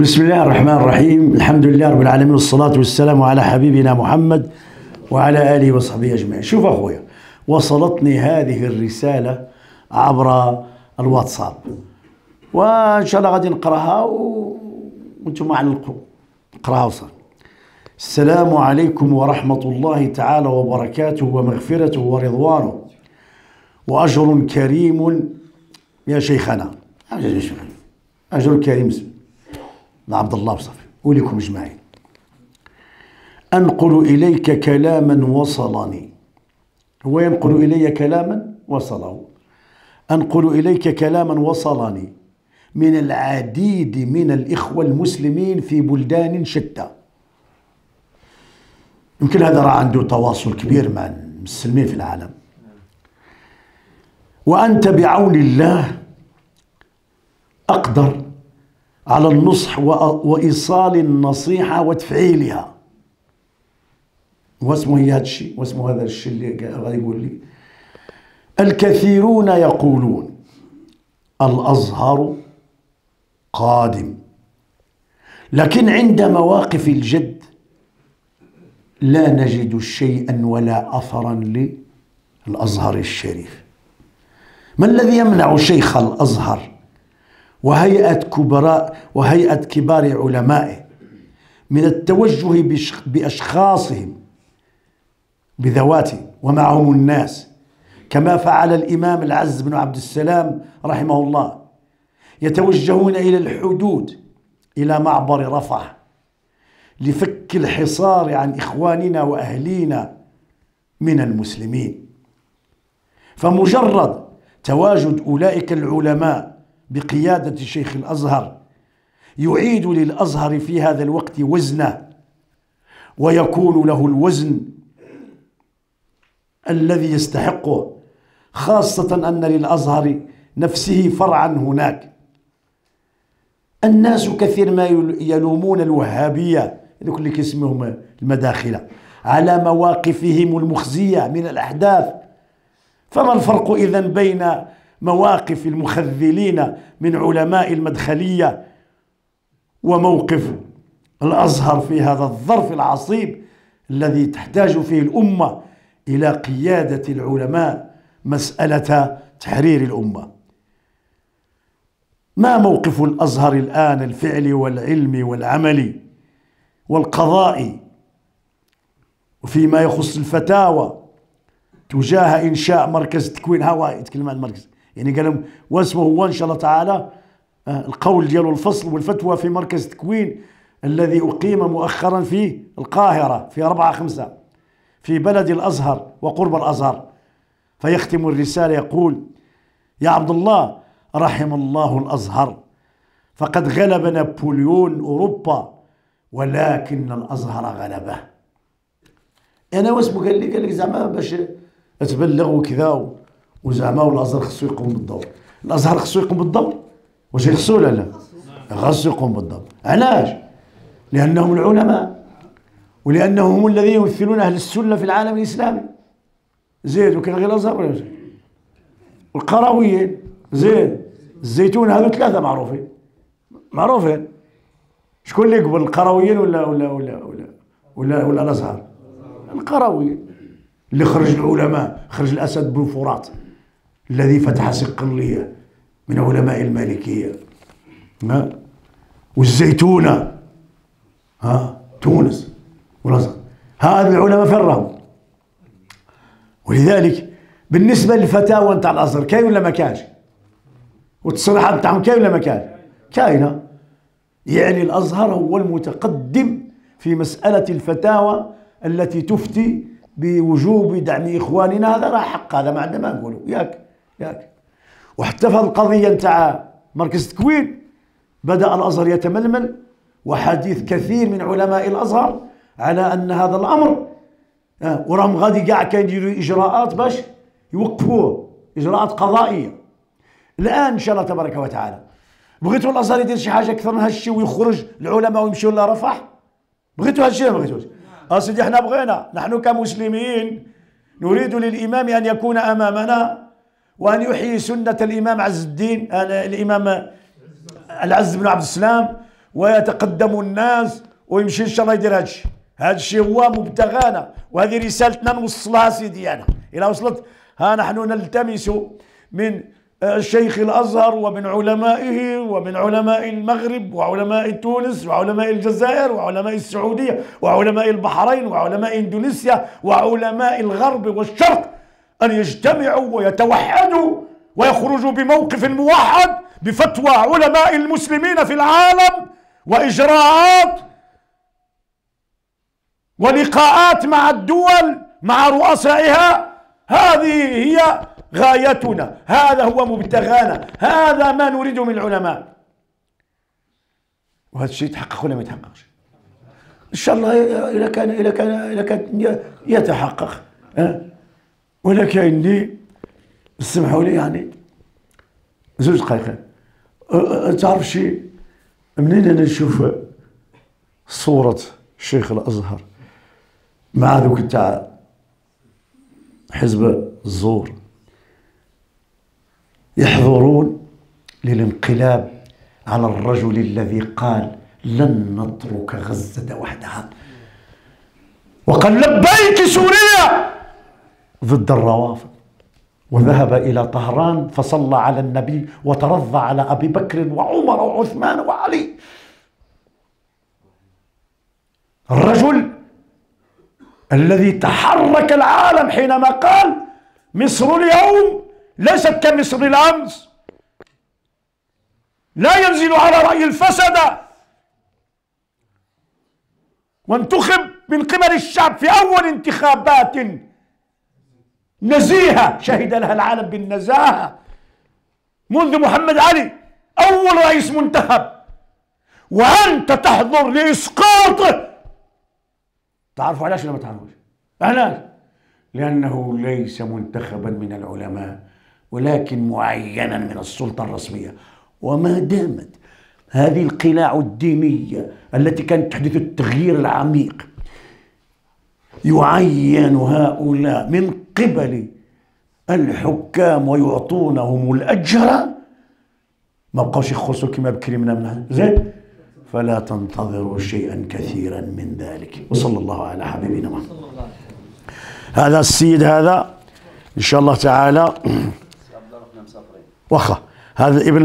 بسم الله الرحمن الرحيم الحمد لله رب العالمين والصلاة والسلام على حبيبنا محمد وعلى آله وصحبه أجمعين شوف أخويا وصلتني هذه الرسالة عبر الواتساب وإن شاء الله غادي نقراها و... وأنتم علقوا نقراها وصل السلام عليكم ورحمة الله تعالى وبركاته ومغفرته ورضوانه وأجر كريم يا شيخنا أجر كريم عبد الله بصفي ولكم اجمعين أنقل إليك كلاما وصلني. هو ينقل إلي كلاما وصله. أنقل إليك كلاما وصلني. من العديد من الإخوة المسلمين في بلدان شتى. يمكن هذا راه عنده تواصل كبير مع المسلمين في العالم. وأنت بعون الله أقدر على النصح وإيصال النصيحة وتفعيلها. واسمه هي هذا الشيء واسمه هذا الشيء اللي غادي يقول لي. الكثيرون يقولون الأزهر قادم. لكن عند مواقف الجد لا نجد شيئا ولا أثرا للأزهر الشريف. ما الذي يمنع شيخ الأزهر وهيئة كبراء وهيئة كبار علمائه من التوجه بأشخاصهم بذواتهم ومعهم الناس. كما فعل الإمام العز بن عبد السلام رحمه الله. يتوجهون إلى الحدود إلى معبر رفح لفك الحصار عن إخواننا وأهلينا من المسلمين. فمجرد تواجد أولئك العلماء بقيادة شيخ الأزهر. يعيد للأزهر في هذا الوقت وزنه ويكون له الوزن الذي يستحقه خاصة أن للأزهر نفسه فرعا هناك. الناس كثير ما يلومون الوهابية اللي كيسموهم المداخلة على مواقفهم المخزية من الأحداث. فما الفرق إذا بين مواقف المخذلين من علماء المدخلية وموقف الأزهر في هذا الظرف العصيب الذي تحتاج فيه الأمة إلى قيادة العلماء مسألة تحرير الأمة. ما موقف الأزهر الآن الفعلي والعلمي والعملي والقضائي؟ وفيما يخص الفتاوى تجاه إنشاء مركز تكوين هواء يتكلم عن المركز. يعني قال واسمه هو إن شاء الله تعالى آه، القول ديالو الفصل والفتوى في مركز تكوين الذي أقيم مؤخرا في القاهرة في أربعة خمسة في بلد الأزهر وقرب الأزهر. فيختم الرسالة يقول يا عبد الله رحم الله الأزهر فقد غلب نابليون أوروبا ولكن الأزهر غلبه. أنا واسمه قال لي قال لك زعما باش تبلغ وكذا وزعما والازهر خصو يقوم بالدور الأزهر خصو يقوم بالدور واش خصو ولا لا؟ خصو يقوم بالدور علاش؟ لأنهم العلماء ولأنهم هم الذين يمثلون أهل السنة في العالم الإسلامي. زيد وكان غير الأزهر ولا زيد والقرويين. زيد. الزيتون هذو ثلاثة معروفين. معروفين. شكون اللي يقبل القرويين ولا ولا ولا ولا ولا, ولا الأزهر؟ القرويين. اللي خرج العلماء خرج الأسد بن فرات. الذي فتح صقلية من علماء المالكية. ها؟ والزيتونة. ها؟ تونس. والأزهر هذا العلماء فرهم ولذلك بالنسبة للفتاوى نتاع الأزهر كاين ولا ما كانش والتصريحات نتاعهم كاين ولا ما كانش كاينة. يعني الأزهر هو المتقدم في مسألة الفتاوى التي تفتي بوجوب دعم إخواننا. هذا راه حق هذا ما عندنا ما نقولوا. ياك. ياك. وحتى في القضية نتاع مركز تكوين بدأ الأزهر يتململ وحديث كثير من علماء الأزهر على أن هذا الأمر آه، وراهم غادي كاع كيديروا إجراءات باش يوقفوه إجراءات قضائية. الآن إن شاء الله تبارك وتعالى. بغيتوا الأزهر يدير شي حاجة أكثر من هذا الشيء ويخرج العلماء ويمشيوا لرفح؟ بغيتوا هذا الشيء ما بغيتوش؟ اسيدي إحنا بغينا نحن كمسلمين نريد للإمام أن يكون أمامنا وأن يحيي سنة الإمام عز الدين الإمام العز بن عبد السلام ويتقدم الناس ويمشي إن شاء الله يدير هادشي. هادشي هو مبتغانا وهذه رسالتنا نوصلها سيدي أنا. إلى وصلت ها نحن نلتمس من شيخ الأزهر ومن علمائه ومن علماء المغرب وعلماء تونس وعلماء الجزائر وعلماء السعودية وعلماء البحرين وعلماء إندونيسيا وعلماء الغرب والشرق. أن يجتمعوا ويتوحدوا ويخرجوا بموقف موحد بفتوى علماء المسلمين في العالم وإجراءات ولقاءات مع الدول مع رؤسائها. هذه هي غايتنا. هذا هو مبتغانا. هذا ما نريده من العلماء. وهذا الشيء يتحقق ولا ما يتحققش؟ إن شاء الله إذا كان إذا كان إذا كان يتحقق. ولكن عندي اسمحوا لي يعني زوج دقائق. تعرف شيء منين أنا نشوف صورة شيخ الأزهر مع ذوك تاع حزب الزور؟ يحضرون للانقلاب على الرجل الذي قال لن نترك غزة وحدها. وقال لبيك سوريا! ضد الروافض. وذهب إلى طهران فصلى على النبي وترضى على أبي بكر وعمر وعثمان وعلي. الرجل الذي تحرك العالم حينما قال مصر اليوم ليست كمصر الأمس. لا ينزل على رأي الفسد. وانتخب من قبل الشعب في أول انتخابات نزيهة شهد لها العالم بالنزاهة منذ محمد علي أول رئيس منتخب وأنت تحضر لإسقاطه تعرفوا علاش ولا ما تعرفوش؟ علاش؟ لأنه ليس منتخبا من العلماء ولكن معينا من السلطة الرسمية وما دامت هذه القلاع الدينية التي كانت تحدث التغيير العميق يعين هؤلاء من قبل الحكام ويعطونهم الأجر. ما بقاوش يخصوا كما بكري من زين. فلا تنتظروا شيئا كثيرا من ذلك. وصلى الله على حبيبنا محمد. هذا السيد هذا إن شاء الله تعالى. وخا هذا ابن